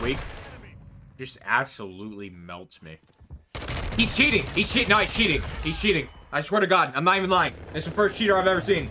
weak. Just absolutely melts me. He's cheating. He's cheating. No, he's cheating. He's cheating. I swear to God, I'm not even lying. It's the first cheater I've ever seen.